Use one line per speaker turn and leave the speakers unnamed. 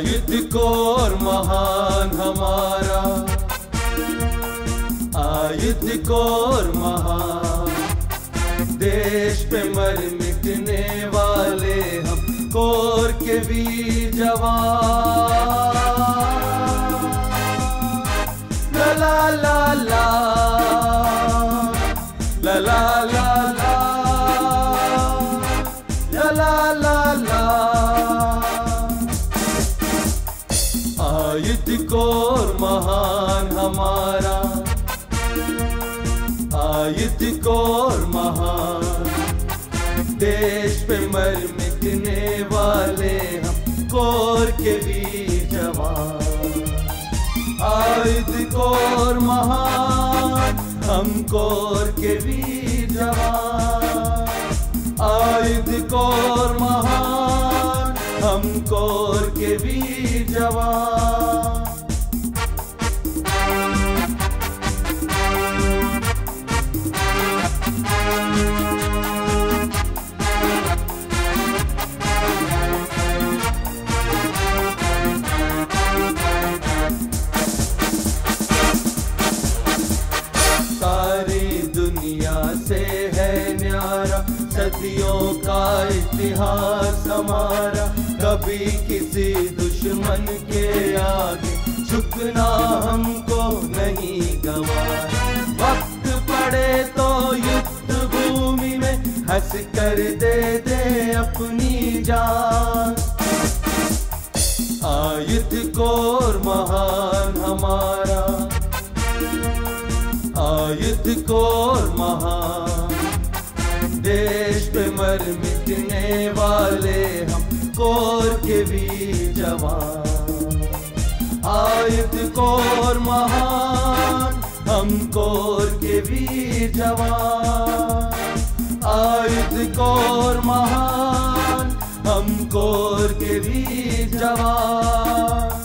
आयुध कोर महान हमारा। आयुध कोर महान। देश पे मर मिटने वाले हम कोर के वीर जवान। ला ला ला आयुध कोर महान हमारा। आयुध कोर महान। देश पे मर मिटने वाले हम कोर के वीर जवान। आयुध कोर महान, हम कोर के वीर जवान। आयुध कोर महान, हम कोर के वीर जवान। सदियों का इतिहास हमारा, कभी किसी दुश्मन के आगे झुकना हमको नहीं गवारा। वक्त पड़े तो युद्ध भूमि में हंस कर दे दे अपनी जान। आयुध कोर महान हमारा। आयुध कोर महान देश पे मर मिटने वाले हम कोर के वीर जवान। आयुध कोर महान, हम कोर के वीर जवान। आयुध कोर महान, हम कोर के वीर जवान।